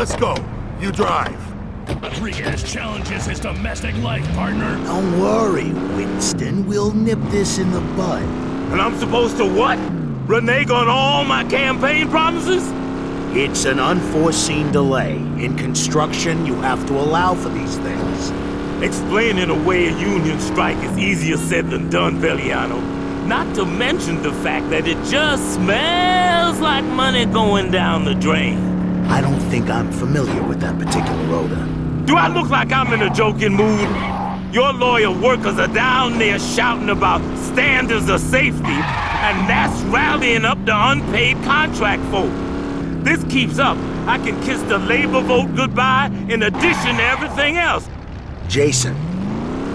let's go. You drive. Rodriguez challenges his domestic life partner. Don't worry, Winston. We'll nip this in the bud. And I'm supposed to what? Renege on all my campaign promises? It's an unforeseen delay. In construction, you have to allow for these things. Explaining away a union strike is easier said than done, Veliano. Not to mention the fact that it just smells like money going down the drain. I don't think I'm familiar with that particular odor. Do I look like I'm in a joking mood? Your loyal workers are down there shouting about standards of safety, and that's rallying up the unpaid contract folk. This keeps up, I can kiss the labor vote goodbye in addition to everything else. Jason,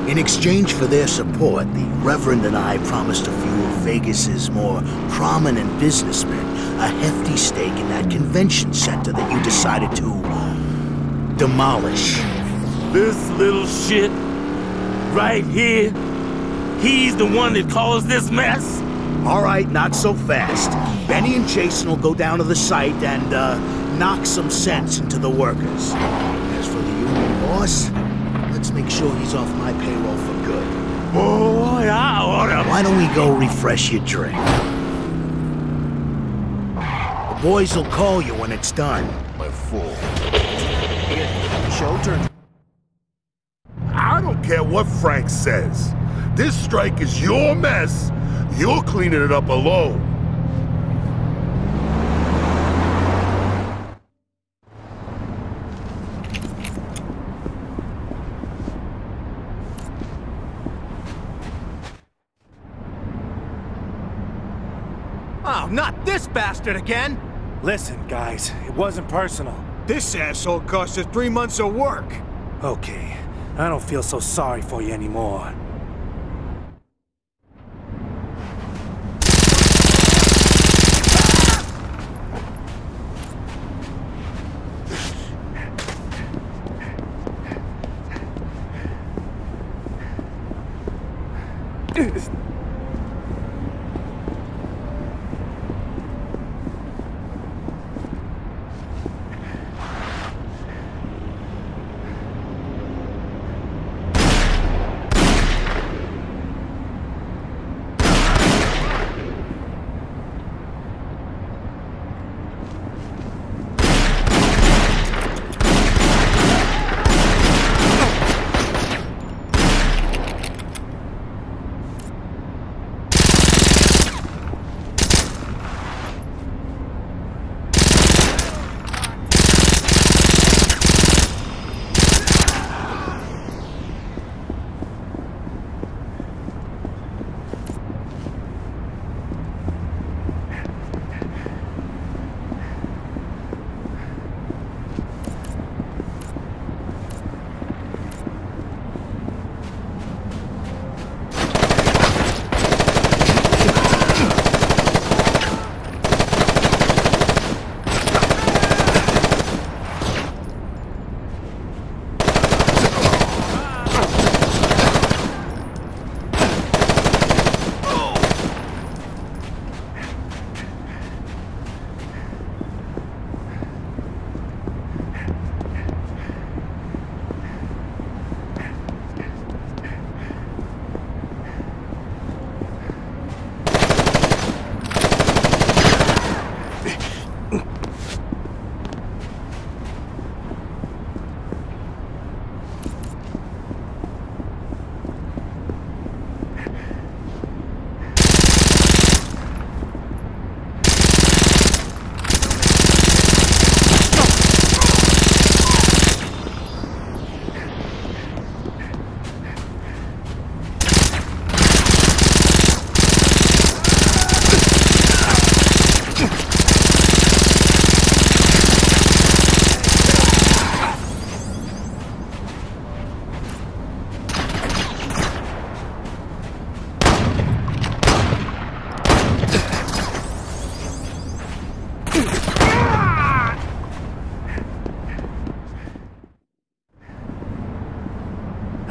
in exchange for their support, the Reverend and I promised a few of Vegas's more prominent businessmen a hefty stake in that convention center that you decided to demolish. This little shit, right here, he's the one that caused this mess? All right, not so fast. Benny and Jason will go down to the site and, uh, knock some sense into the workers. As for the union boss, let's make sure he's off my payroll for good. Boy, I oughta... Why don't we go refresh your drink? The boys will call you when it's done. My fool. Show turn. I don't care what Frank says. This strike is your mess. You're cleaning it up alone. Oh, not this bastard again! Listen, guys, it wasn't personal. This asshole cost us three months of work. Okay, I don't feel so sorry for you anymore.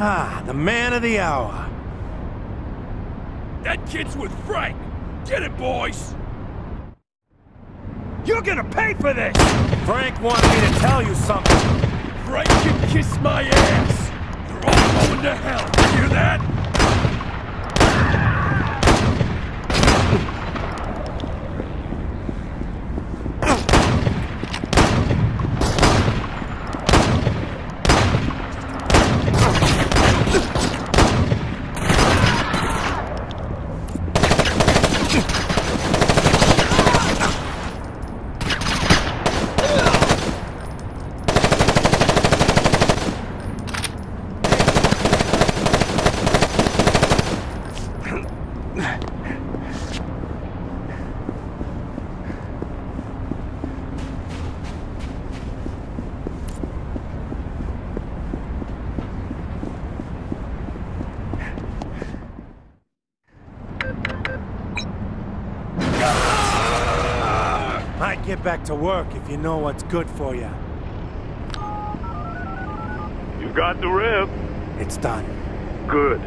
Ah, the man of the hour. That kid's with Frank. Get it, boys! You're gonna pay for this! Frank wanted me to tell you something. Frank can kiss my ass! You're all going to hell, you hear that? Might get back to work if you know what's good for you. You got the rib. It's done. Good.